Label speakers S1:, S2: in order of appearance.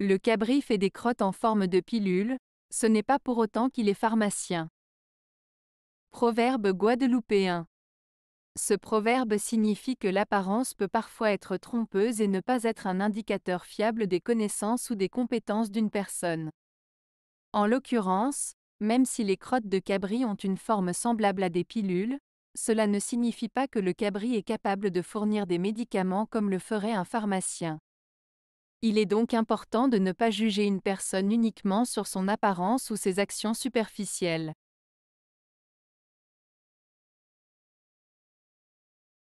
S1: Le cabri fait des crottes en forme de pilule, ce n'est pas pour autant qu'il est pharmacien. Proverbe guadeloupéen. Ce proverbe signifie que l'apparence peut parfois être trompeuse et ne pas être un indicateur fiable des connaissances ou des compétences d'une personne. En l'occurrence, même si les crottes de cabri ont une forme semblable à des pilules, cela ne signifie pas que le cabri est capable de fournir des médicaments comme le ferait un pharmacien. Il est donc important de ne pas juger une personne uniquement sur son apparence ou ses actions superficielles.